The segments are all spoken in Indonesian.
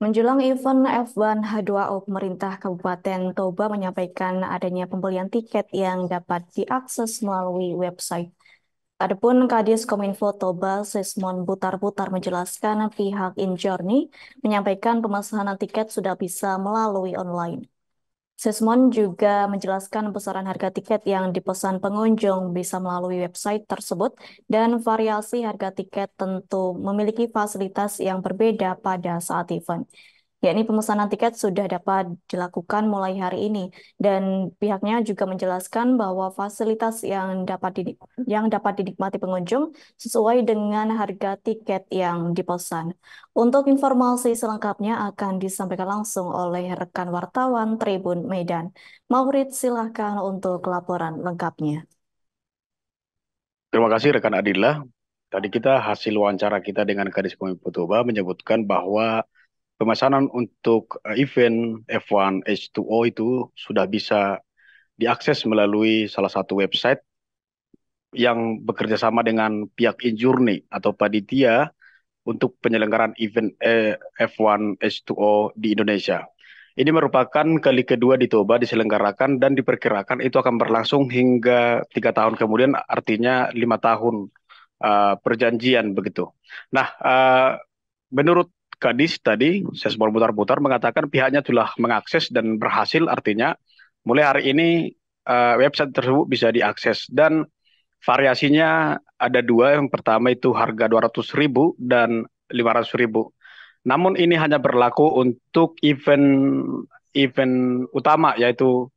Menjelang event F1 H2O, pemerintah Kabupaten Toba menyampaikan adanya pembelian tiket yang dapat diakses melalui website. Adapun Kadis Kominfo Toba, Sesmon Butar-Butar menjelaskan pihak InJourney menyampaikan pemesanan tiket sudah bisa melalui online. Sesmon juga menjelaskan besaran harga tiket yang dipesan pengunjung bisa melalui website tersebut dan variasi harga tiket tentu memiliki fasilitas yang berbeda pada saat event yakni pemesanan tiket sudah dapat dilakukan mulai hari ini dan pihaknya juga menjelaskan bahwa fasilitas yang dapat yang dapat dinikmati pengunjung sesuai dengan harga tiket yang dipesan. Untuk informasi selengkapnya akan disampaikan langsung oleh rekan wartawan Tribun Medan. Maurid silahkan untuk laporan lengkapnya. Terima kasih rekan Adillah. Tadi kita hasil wawancara kita dengan Kadis Kominfo Toba menyebutkan bahwa pemesanan untuk eh, event F1 H2O itu sudah bisa diakses melalui salah satu website yang bekerja sama dengan pihak Injourney atau panitia untuk penyelenggaraan event eh, F1 H2O di Indonesia. Ini merupakan kali kedua di Toba diselenggarakan dan diperkirakan itu akan berlangsung hingga tiga tahun kemudian, artinya lima tahun uh, perjanjian begitu. Nah, uh, menurut Kadis tadi, saya sempat putar-putar mengatakan pihaknya telah mengakses dan berhasil artinya mulai hari ini uh, website tersebut bisa diakses dan variasinya ada dua. Yang pertama itu harga 200 ribu dan 500 ribu. Namun ini hanya berlaku untuk event event utama yaitu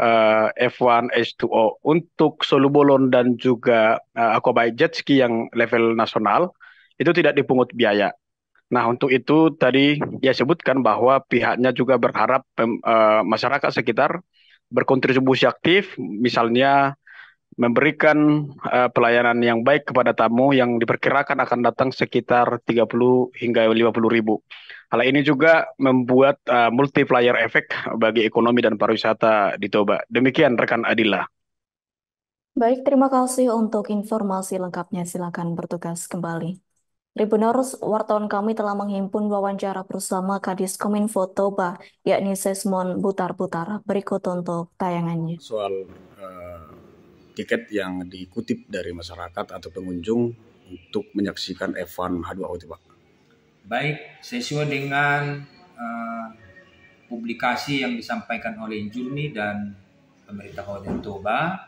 uh, F1 H2O. Untuk solo bolon dan juga uh, aquabike jet ski yang level nasional itu tidak dipungut biaya. Nah, untuk itu tadi dia sebutkan bahwa pihaknya juga berharap uh, masyarakat sekitar berkontribusi aktif, misalnya memberikan uh, pelayanan yang baik kepada tamu yang diperkirakan akan datang sekitar 30 hingga 50 ribu. Hal ini juga membuat uh, multiplier efek bagi ekonomi dan pariwisata di Toba. Demikian rekan Adila. Baik, terima kasih untuk informasi lengkapnya. Silakan bertugas kembali. Tribuners, wartawan kami telah menghimpun wawancara bersama Kadis Kominfo Toba, yakni Sesmon Butar-Butar. Berikut untuk tayangannya. Soal uh, tiket yang dikutip dari masyarakat atau pengunjung untuk menyaksikan F1 H2O itu, Pak. Baik, sesuai dengan uh, publikasi yang disampaikan oleh Jurni dan pemerintah Kabupaten Toba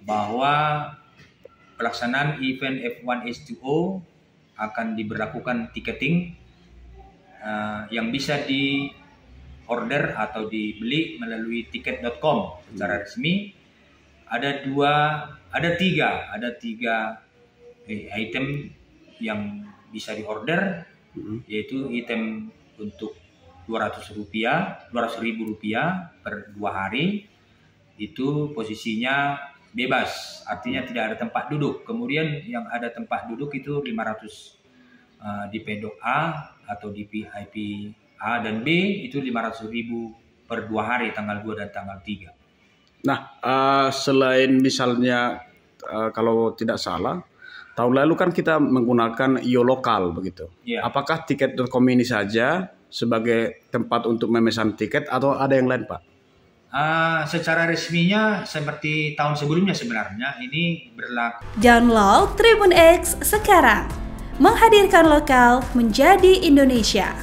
bahwa pelaksanaan event F1 H2O akan diberlakukan tiketing uh, yang bisa di order atau dibeli melalui tiket.com secara resmi. Ada dua ada tiga ada tiga eh, item yang bisa diorder hmm. yaitu item untuk 200 rupiah 200 ribu rupiah per dua hari. Itu posisinya bebas, artinya tidak ada tempat duduk. Kemudian yang ada tempat duduk itu 500 uh, di pedok A atau di VIP A dan B itu 500 ribu per dua hari tanggal 2 dan tanggal 3. Nah, uh, selain misalnya uh, kalau tidak salah, tahun lalu kan kita menggunakan IO lokal begitu. Yeah. Apakah tiket.com ini saja sebagai tempat untuk memesan tiket atau ada yang lain, Pak? Uh, secara resminya seperti tahun sebelumnya sebenarnya ini berlaku. Download Tribun X sekarang. Menghadirkan lokal menjadi Indonesia.